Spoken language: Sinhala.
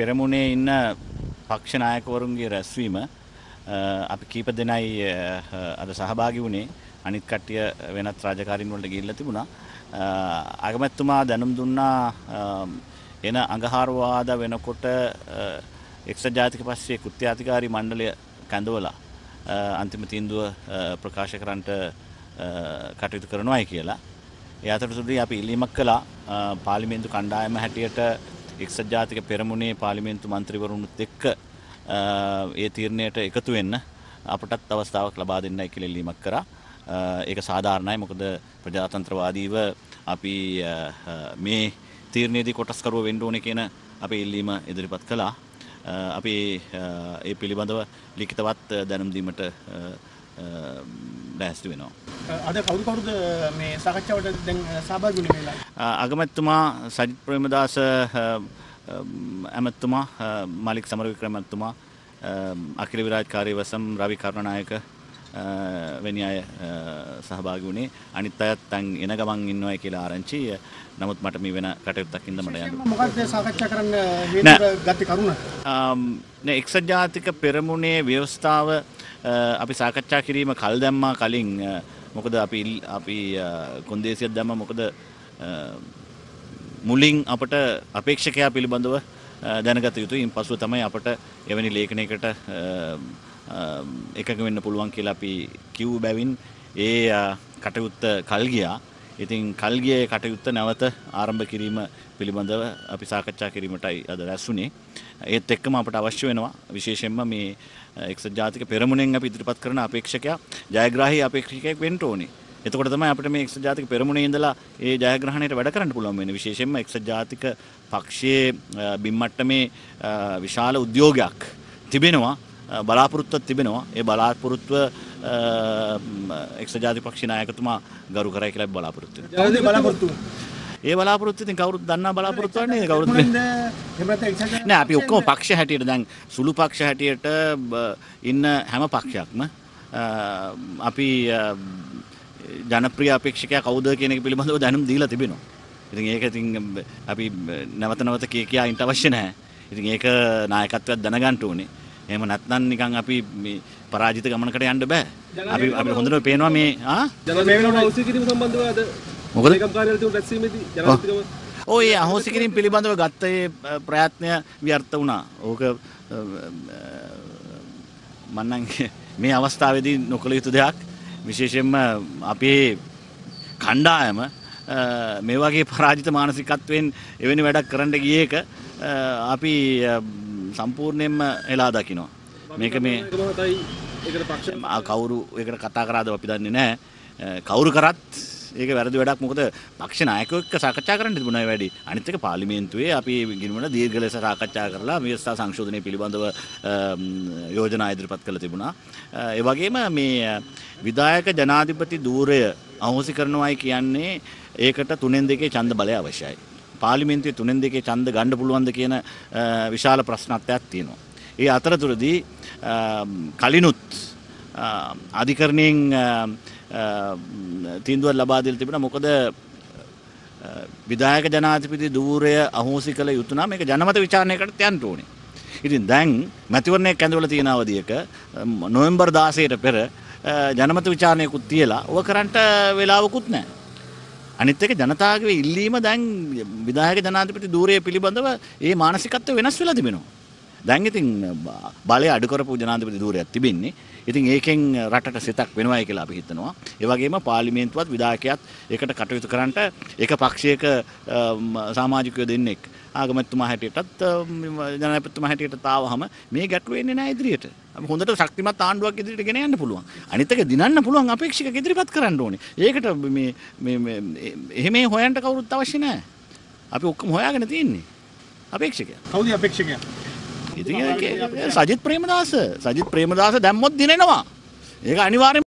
පෙරමුණේ ඉන්න පක්ෂ නායකවරුන්ගේ රැස්වීම අපි කීප දෙනයි අද සහභාගි වුණේ අනිත් කට්ටිය වෙනත් රාජකාරීන් වලට ගිහිල්ලා තිබුණා. අගමැතිතුමා දැනුම් දුන්නා එන අඟහාරවාද වෙනකොට එක්සත් ජාතික පස්සේ කෘත්‍යාධිකාරී මණ්ඩලය කැඳවලා අන්තිම තීන්දුව ප්‍රකාශ කරන්නට කටයුතු කරනවායි කියලා. ඒ අතරතුරදී අපි ඉල්ලීමක් කළා පාර්ලිමේන්තු කණ්ඩායම හැටියට එක්සත් ජාතික පෙරමුණේ පාර්ලිමේන්තු මන්ත්‍රීවරුන්ත් එක්ක ඒ තීරණයට එකතු වෙන්න අපටත් අවස්ථාවක් ලබා දෙන්නයි කියලා ඉල්ලීමක් කරා. ඒක සාධාරණයි මොකද ප්‍රජාතන්ත්‍රවාදීව අපි මේ තීරණයේදී කොටස්කරුව වෙන්න ඕනේ කියන අපේ ඉල්ලීම ඉදිරිපත් කළා. අපි ඒ පිළිබඳව ලිඛිතවත් දැනුම් දීමට ලෑස්ති වෙනවා. අද කවුරු කවුරුද මේ සාකච්ඡාවට දැන් සහභාගී වෙන්නේ මේලා? අගමැතිතුමා සජිත් ප්‍රේමදාස ඇමැතිතුමා මලික් සමරවික්‍රම ඇමැතිතුමා අඛිල විරාජ් කාර්යවසම් රවි කරුණානායක වැනි අය සහභාගී වුණේ අනිත් අයත් දැන් එන ගමන් ඉන්නවයි කියලා ආරංචි නමුත් මට මේ වෙන කටයුත්තක් ඉඳ මට යන්න මොකක්ද සාකච්ඡා කරන්න හේතුව ගත්තේ කරුණ? නෑ එක්සත් ජාතික පෙරමුණේ ව්‍යවස්ථාව අපි සාකච්ඡා කිරීම කල් දැම්මා කලින් මොකද අපි අපි කොන්දේසියක් දැම්ම. මොකද මුලින් අපට අපේක්ෂකයා පිළිබඳව දැනගත යුතුයි. ඉන් පසුව තමයි අපට එවැනි ලේඛනයකට එකක වෙන්න පුළුවන් කියලා අපි කිව් බැවින් ඒ කටයුත්ත කල් ගියා ඉතින් කල්ගිය කටයුත්ත නැවත ආරම්භ කිරීම පිළිබඳව අපි සාකච්ඡා කිරීමටයි අද රැස්වුනේ ඒත් එක්කම අපට අවශ්‍ය වෙනවා විශේෂයෙන්ම මේ එක්සත් ජාතික පෙරමුණෙන් අපි ඉදිරිපත් කරන අපේක්ෂකයා ජයග්‍රාහී අපේක්ෂකයෙක් වෙන්න ඕනේ. එතකොට තමයි අපිට මේ එක්සත් ජාතික පෙරමුණේ ඉඳලා ඒ ජයග්‍රහණයට වැඩ කරන්න පුළුවන් වෙන්නේ. විශේෂයෙන්ම එක්සත් ජාතික පක්ෂයේ බිම්මට්ටමේ විශාල උද්‍යෝගයක් තිබෙනවා බලාපොරොත්තුවක් තිබෙනවා. ඒ බලාපොරොත්තුව එක්සත් ජාතික පක්ෂ නායකතුමා ගරු කරයි කියලා බලාපොරොත්තු වෙනවා බලාපොරොත්තු ඒ බලාපොරොත්තු ඉතින් කවුරුත් දන්නා බලාපොරොත්තු වෙන්නේ කවුරුත් නෑ අපි ඔක්කොම පක්ෂ හැටියට දැන් සුළු පක්ෂ හැටියට ඉන්න හැම පක්ෂයක්ම අපි ජනප්‍රිය අපේක්ෂකයා කවුද කියන එක පිළිබඳව දැනුම් දීලා තිබෙනවා. ඉතින් ඒක ඉතින් අපි නැවත නැවත කිය කියා ඉන්න අවශ්‍ය නැහැ. ඉතින් ඒක නායකත්වයක් දැනගන්න ඕනේ. එහෙම නැත්නම් නිකන් අපි මේ පරාජිත ගමනකට යන්න බෑ. අපි අපි හොඳට පේනවා මේ ආ ජන මේ වෙනකොට අවශ්‍ය කිරීම සම්බන්ධව අද මොකද? ඒකම් කාර්යාලය තිබුණු රැස්වීමේදී ජනාධිපතිකම ඔය අහෝසි කිරීම පිළිබඳව ගත්ත ඒ ප්‍රයත්නය ව්‍යර්ථ වුණා. ඕක මන්නම් මේ අවස්ථාවේදී නොකළ යුතු දෙයක්. විශේෂයෙන්ම අපේ කණ්ඩායම මේ වගේ පරාජිත මානසිකත්වයෙන් එවැනි වැඩක් කරන්න ගිය එක අපි සම්පූර්ණයෙන්ම එලා දකිනවා. මේක මේ කවුරු ඒකට කතා කරාද අපි දන්නේ නැහැ. කවුරු කරත් ඒක වැරදි වැඩක් මොකද පක්ෂ නායකයෝ එක්ක සාකච්ඡා කරන්න තිබුණා වැඩි. අනිත් එක පාර්ලිමේන්තුවේ අපි ගිණුමන දීර්ඝ ලෙස සාකච්ඡා කරලා ව්‍යවස්ථා සංශෝධනය පිළිබඳව යෝජනා ඉදිරිපත් කළ තිබුණා. ඒ වගේම මේ විධායක ජනාධිපති ධූරය අහෝසි කරනවායි කියන්නේ ඒකට තුනෙන් දෙකේ ඡන්ද බලය අවශ්‍යයි. පාර්ලිමේන්තුවේ තුනෙන් දෙකේ ඡන්ද ගන්න පුළුවන්ද කියන විශාල ප්‍රශ්නත්වයක් තියෙනවා. ඒ අතරතුරදී කලිනුත් අධිකරණයෙන් තීන්දුවක් ලබා දීලා තිබුණා මොකද විධායක ජනාධිපති ධූරය අහෝසි කළ යුතු නම් මේක ජනමත විචාරණයකට යන්න ඕනේ. ඉතින් දැන් මැතිවරණයක් ඇඳවලා තියෙන අවධියක නොවැම්බර් 16ට පෙර ජනමත විචාරණයකුත් තියලා ඔව කරන්නට වෙලාවකුත් නැහැ. අනිත් එක ජනතාවගේ ඉල්ලීම දැන් විධායක ජනාධිපති ධූරය පිළිබඳව ඒ මානසිකත්වය වෙනස් වෙලා තිබෙනවා. දැන් ඉතින් බලය අඩු කරපු ජනාධිපති ධූරයක් තිබෙන්නේ. ඉතින් ඒකෙන් රටට සිතක් වෙනවයි කියලා අපි හිතනවා. ඒ වගේම පාර්ලිමේන්තුවත් විධායකයත් ඒකට කටයුතු කරන්නට එක පක්ෂයක සමාජිකයෝ දෙන්නෙක් ආගමැතිතුමා හැටියටත් ජනාධිපතිතුමා හැටියට තාවහම මේ ගැටලුව එන්නේ නැහැ ඉදිරියට. හොඳට ශක්තිමත් ආණ්ඩුවක් ඉදිරියට ගෙන යන්න පුළුවන්. අනිත් එක දිනන්න පුළුවන් අපේක්ෂක ඉදිරිපත් කරන්න ඕනේ. ඒකට මේ මේ එහෙම හොයන්න කවුරුත් අවශ්‍ය නැහැ. අපි ඔක්කොම හොයාගෙන තියෙන්නේ. අපේක්ෂකයා. කවුද අපේක්ෂකයා? ඉතින් සජිත් ප්‍රේමදාස සජිත් ප්‍රේමදාස දැම්මොත් දිනෙනවා. ඒක අනිවාර්යෙන්